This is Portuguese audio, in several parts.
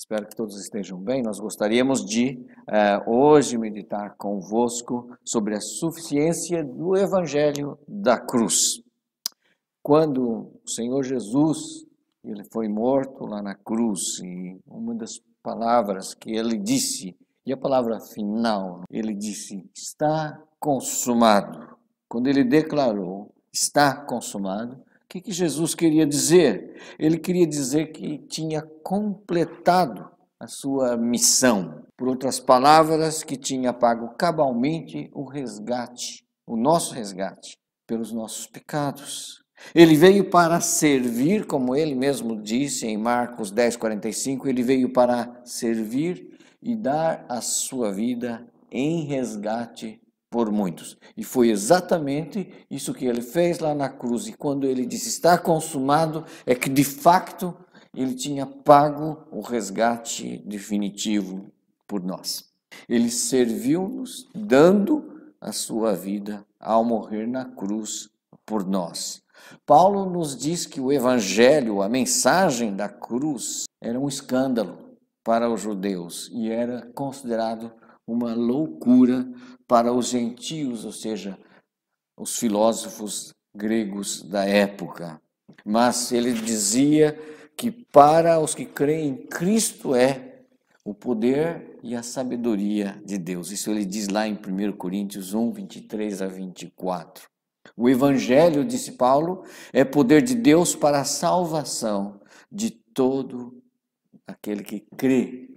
Espero que todos estejam bem. Nós gostaríamos de uh, hoje meditar convosco sobre a suficiência do Evangelho da cruz. Quando o Senhor Jesus ele foi morto lá na cruz e uma das palavras que ele disse e a palavra final ele disse está consumado. Quando ele declarou está consumado, que, que Jesus queria dizer? Ele queria dizer que tinha completado a sua missão. Por outras palavras, que tinha pago cabalmente o resgate, o nosso resgate, pelos nossos pecados. Ele veio para servir, como ele mesmo disse em Marcos 10, 45, ele veio para servir e dar a sua vida em resgate por muitos. E foi exatamente isso que ele fez lá na cruz. E quando ele disse está consumado, é que de facto ele tinha pago o resgate definitivo por nós. Ele serviu-nos dando a sua vida ao morrer na cruz por nós. Paulo nos diz que o evangelho, a mensagem da cruz, era um escândalo para os judeus e era considerado uma loucura para os gentios, ou seja, os filósofos gregos da época. Mas ele dizia que para os que creem em Cristo é o poder e a sabedoria de Deus. Isso ele diz lá em 1 Coríntios 1, 23 a 24. O Evangelho, disse Paulo, é poder de Deus para a salvação de todo aquele que crê.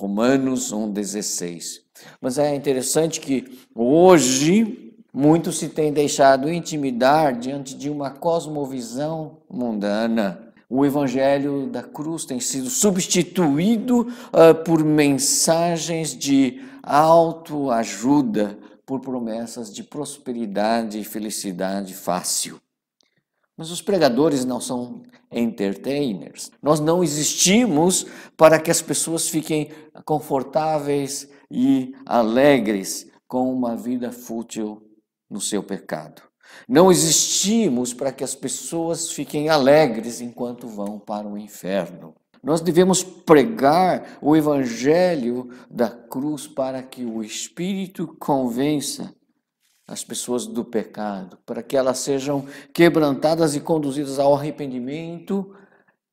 Romanos 1,16. Mas é interessante que hoje muito se tem deixado intimidar diante de uma cosmovisão mundana. O evangelho da cruz tem sido substituído uh, por mensagens de autoajuda, por promessas de prosperidade e felicidade fácil. Mas os pregadores não são entertainers. Nós não existimos para que as pessoas fiquem confortáveis e alegres com uma vida fútil no seu pecado. Não existimos para que as pessoas fiquem alegres enquanto vão para o inferno. Nós devemos pregar o evangelho da cruz para que o Espírito convença as pessoas do pecado, para que elas sejam quebrantadas e conduzidas ao arrependimento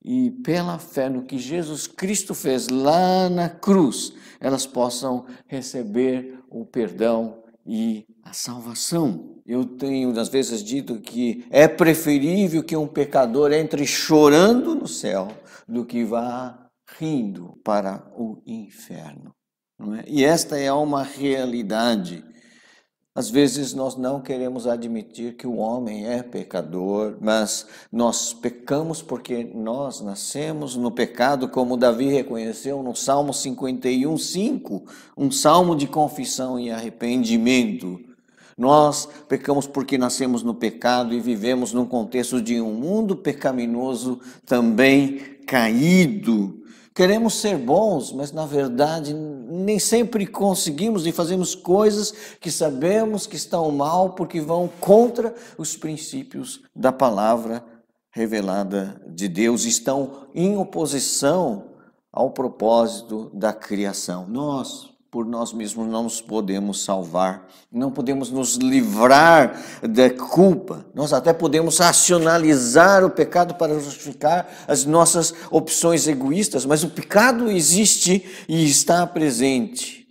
e pela fé no que Jesus Cristo fez lá na cruz, elas possam receber o perdão e a salvação. Eu tenho às vezes dito que é preferível que um pecador entre chorando no céu do que vá rindo para o inferno. É? E esta é uma realidade às vezes nós não queremos admitir que o homem é pecador, mas nós pecamos porque nós nascemos no pecado, como Davi reconheceu no Salmo 51, 5, um salmo de confissão e arrependimento. Nós pecamos porque nascemos no pecado e vivemos num contexto de um mundo pecaminoso também caído. Queremos ser bons, mas na verdade nem sempre conseguimos e fazemos coisas que sabemos que estão mal porque vão contra os princípios da palavra revelada de Deus, estão em oposição ao propósito da criação. Nós, por nós mesmos não nos podemos salvar, não podemos nos livrar da culpa. Nós até podemos racionalizar o pecado para justificar as nossas opções egoístas, mas o pecado existe e está presente.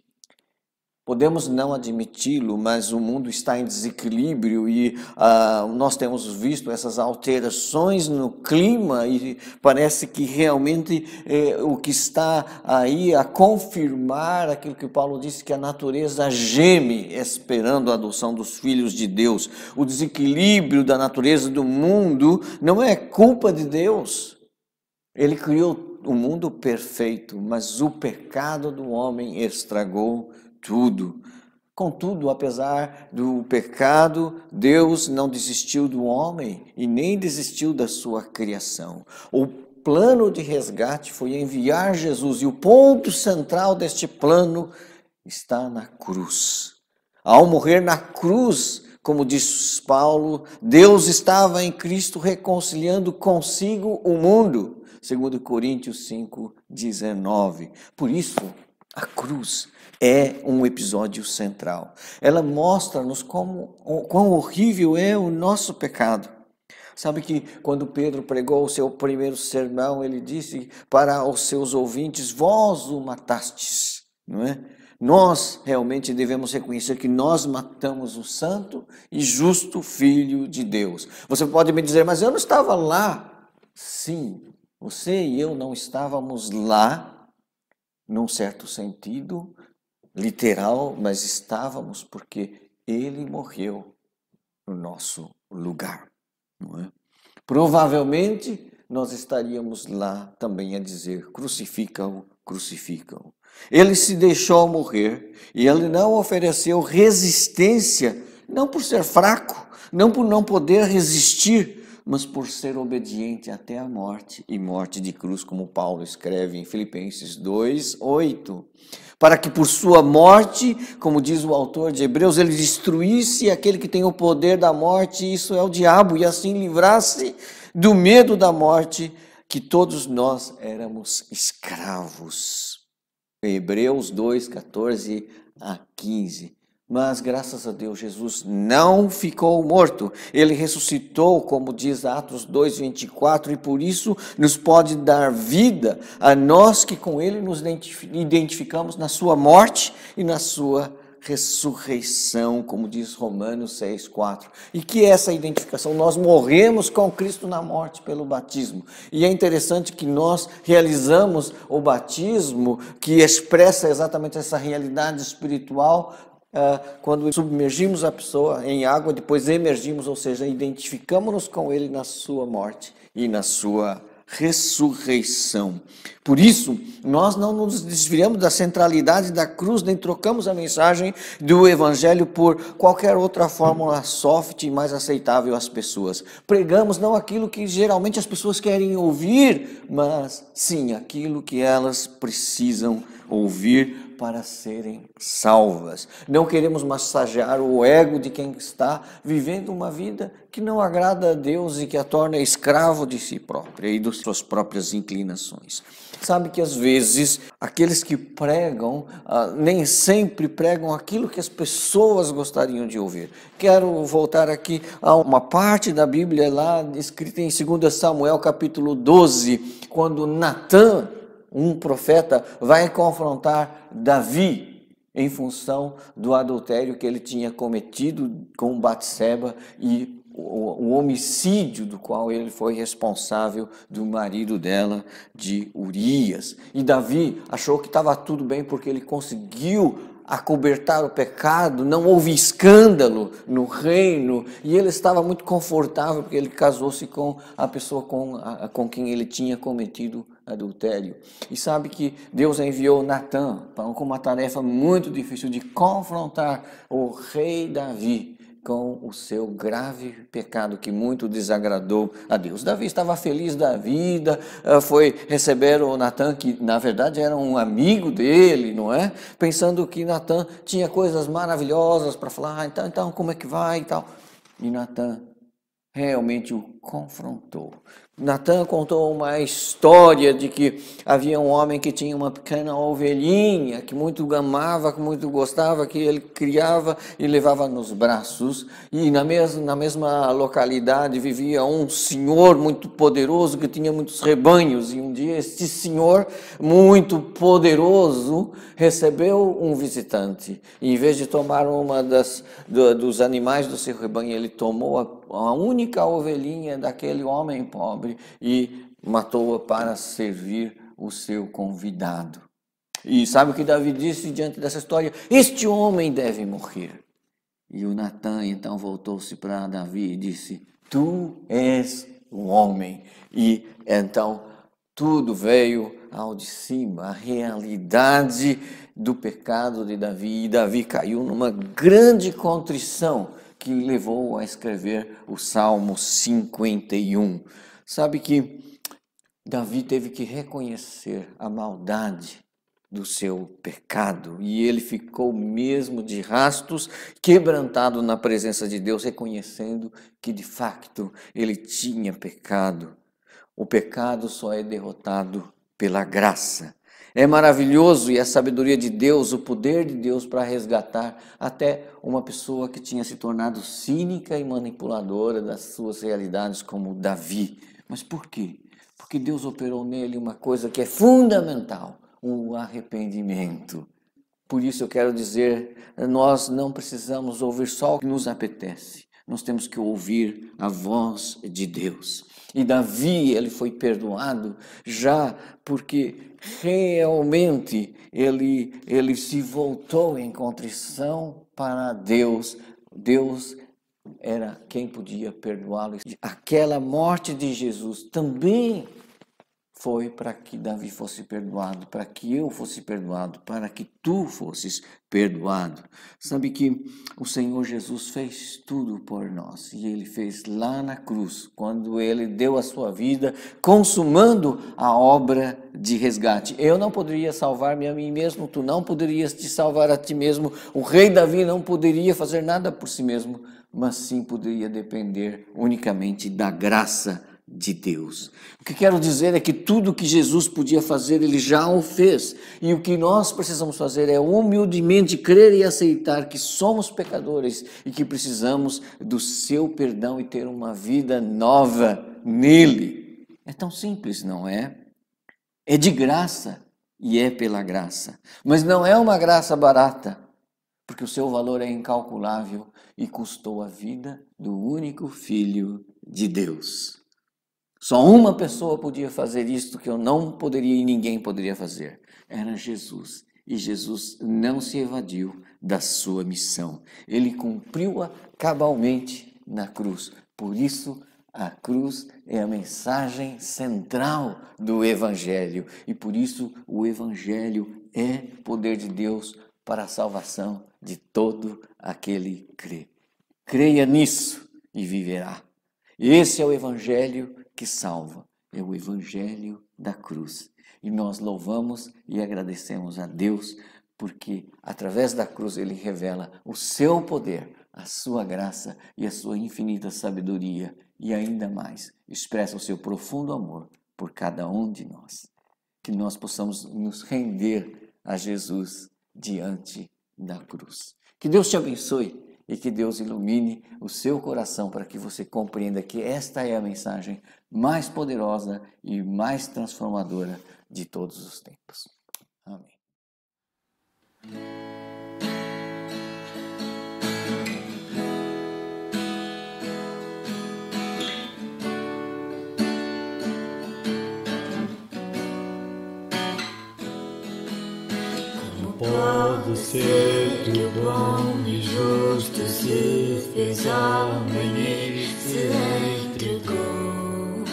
Podemos não admiti-lo, mas o mundo está em desequilíbrio e uh, nós temos visto essas alterações no clima e parece que realmente eh, o que está aí a confirmar aquilo que Paulo disse que a natureza geme esperando a adoção dos filhos de Deus. O desequilíbrio da natureza do mundo não é culpa de Deus. Ele criou o mundo perfeito, mas o pecado do homem estragou tudo. Contudo, apesar do pecado, Deus não desistiu do homem e nem desistiu da sua criação. O plano de resgate foi enviar Jesus e o ponto central deste plano está na cruz. Ao morrer na cruz, como diz Paulo, Deus estava em Cristo reconciliando consigo o mundo 2 Coríntios 5, 19. Por isso, a cruz é um episódio central. Ela mostra-nos como quão horrível é o nosso pecado. Sabe que quando Pedro pregou o seu primeiro sermão, ele disse para os seus ouvintes: Vós o matastes, não é? Nós realmente devemos reconhecer que nós matamos o santo e justo Filho de Deus. Você pode me dizer, mas eu não estava lá. Sim, você e eu não estávamos lá, num certo sentido literal, mas estávamos porque ele morreu no nosso lugar. É? Provavelmente nós estaríamos lá também a dizer: crucificam, crucificam. Ele se deixou morrer e ele não ofereceu resistência, não por ser fraco, não por não poder resistir, mas por ser obediente até a morte e morte de cruz, como Paulo escreve em Filipenses 2, 8. Para que por sua morte, como diz o autor de Hebreus, ele destruísse aquele que tem o poder da morte, isso é o diabo, e assim livrasse do medo da morte, que todos nós éramos escravos. Hebreus 2, 14 a 15. Mas graças a Deus, Jesus não ficou morto. Ele ressuscitou, como diz Atos 2:24, e por isso nos pode dar vida a nós que com ele nos identificamos na sua morte e na sua ressurreição, como diz Romanos 6:4. E que essa identificação nós morremos com Cristo na morte pelo batismo. E é interessante que nós realizamos o batismo que expressa exatamente essa realidade espiritual quando submergimos a pessoa em água, depois emergimos, ou seja, identificamos-nos com ele na sua morte e na sua ressurreição. Por isso, nós não nos desviamos da centralidade da cruz, nem trocamos a mensagem do Evangelho por qualquer outra fórmula soft e mais aceitável às pessoas. Pregamos não aquilo que geralmente as pessoas querem ouvir, mas sim aquilo que elas precisam ouvir para serem salvas. Não queremos massagear o ego de quem está vivendo uma vida que não agrada a Deus e que a torna escravo de si própria e das suas próprias inclinações. Sabe que às vezes aqueles que pregam ah, nem sempre pregam aquilo que as pessoas gostariam de ouvir. Quero voltar aqui a uma parte da Bíblia lá escrita em 2 Samuel capítulo 12, quando Natan um profeta vai confrontar Davi em função do adultério que ele tinha cometido com Batseba e o, homicídio do qual ele foi responsável do marido dela, de Urias. E Davi achou que estava tudo bem porque ele conseguiu acobertar o pecado, não houve escândalo no reino, e ele estava muito confortável porque ele casou-se com a pessoa com, a, com quem ele tinha cometido adultério. E sabe que Deus enviou Natan com uma tarefa muito difícil de confrontar o rei Davi com o seu grave pecado que muito desagradou a Deus. Davi estava feliz da vida, eh, foi receber o Natan, que na verdade era um amigo dele, não é? Pensando que Natan tinha coisas maravilhosas para falar, ah, então, então como é que vai e tal. E Natan realmente o confrontou. Natan contou uma história de que havia um homem que tinha uma pequena ovelhinha que muito amava, que muito gostava, que ele criava e levava nos braços. E na mesma, na mesma localidade vivia um senhor muito poderoso que tinha muitos rebanhos. E um dia este senhor muito poderoso recebeu um visitante. E em vez de tomar uma das do, dos animais do seu rebanho, ele tomou a, a única ovelhinha daquele homem pobre e matou-a para servir o seu convidado. E sabe o que Davi disse diante dessa história? Este homem deve morrer. E o Natan então voltou-se para Davi e disse: Tu és o homem. E então tudo veio ao de cima, a realidade do pecado de Davi. E Davi caiu numa grande contrição que levou a escrever o Salmo 51. Sabe que Davi teve que reconhecer a maldade do seu pecado e ele ficou mesmo de rastos, quebrantado na presença de Deus, reconhecendo que de facto ele tinha pecado. O pecado só é derrotado pela graça. É maravilhoso e a sabedoria de Deus, o poder de Deus para resgatar até uma pessoa que tinha se tornado cínica e manipuladora das suas realidades, como Davi. Mas por quê? Porque Deus operou nele uma coisa que é fundamental: o arrependimento. Por isso eu quero dizer, nós não precisamos ouvir só o que nos apetece. Nós temos que ouvir a voz de Deus. E Davi, ele foi perdoado já porque realmente ele, ele se voltou em contrição para Deus. Deus era quem podia perdoá-lo. Aquela morte de Jesus também foi para que Davi fosse perdoado, para que eu fosse perdoado, para que tu fosses perdoado. Sabe que o Senhor Jesus fez tudo por nós e ele fez lá na cruz, quando ele deu a sua vida, consumando a obra de resgate. Eu não poderia salvar-me a mim mesmo, tu não poderias te salvar a ti mesmo, o rei Davi não poderia fazer nada por si mesmo, mas sim poderia depender unicamente da graça de Deus. O que quero dizer é que tudo que Jesus podia fazer, ele já o fez. E o que nós precisamos fazer é humildemente crer e aceitar que somos pecadores e que precisamos do seu perdão e ter uma vida nova nele. É tão simples, não é? É de graça e é pela graça. Mas não é uma graça barata, porque o seu valor é incalculável e custou a vida do único Filho de Deus. Só uma pessoa podia fazer isto que eu não poderia e ninguém poderia fazer. Era Jesus. E Jesus não se evadiu da sua missão. Ele cumpriu-a cabalmente na cruz. Por isso, a cruz é a mensagem central do Evangelho. E por isso, o Evangelho é poder de Deus para a salvação de todo aquele que crê. Creia nisso e viverá. Esse é o Evangelho que salva, é o Evangelho da cruz. E nós louvamos e agradecemos a Deus porque através da cruz ele revela o seu poder, a sua graça e a sua infinita sabedoria e ainda mais expressa o seu profundo amor por cada um de nós. Que nós possamos nos render a Jesus diante da cruz. Que Deus te abençoe e que Deus ilumine o seu coração para que você compreenda que esta é a mensagem mais poderosa e mais transformadora de todos os tempos. Amém. Pode ser que bom homem e se entregou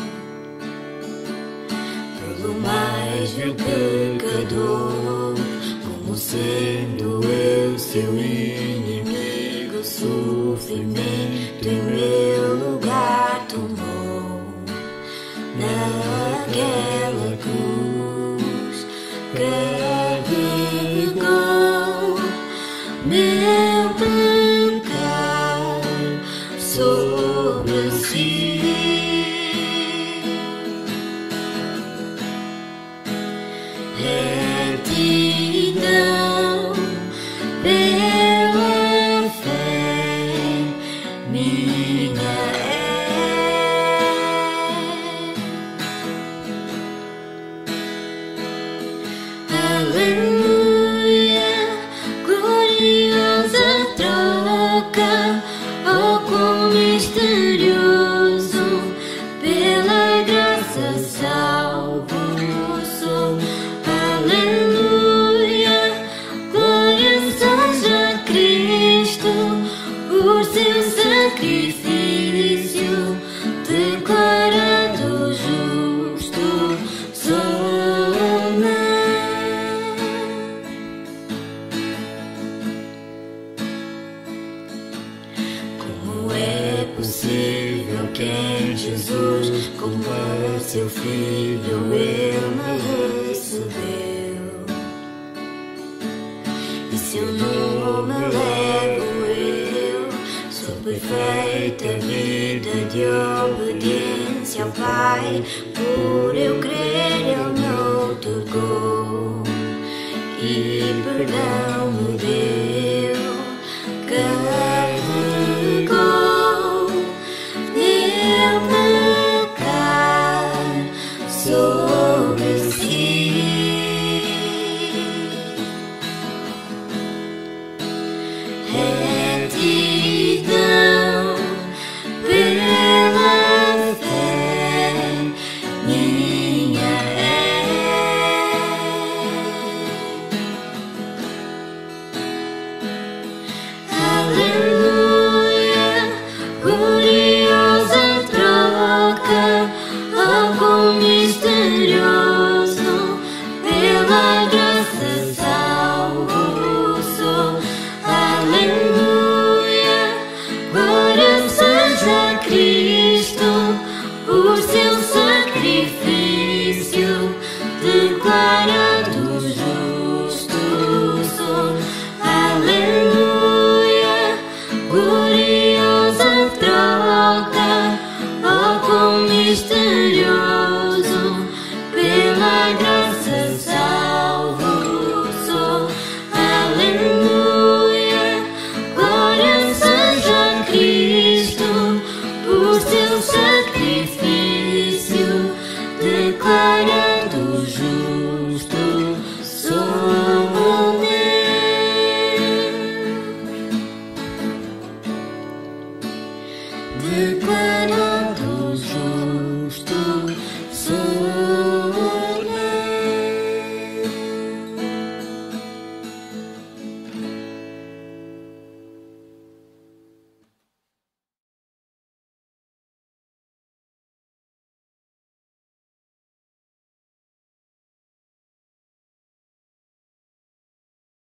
pelo mais vil pecador, como sendo eu seu inimigo, sofrimento em meu lugar tomou. Naquela sacrifício, obediência ao Pai, por eu crer, Ele me otorgou e perdão.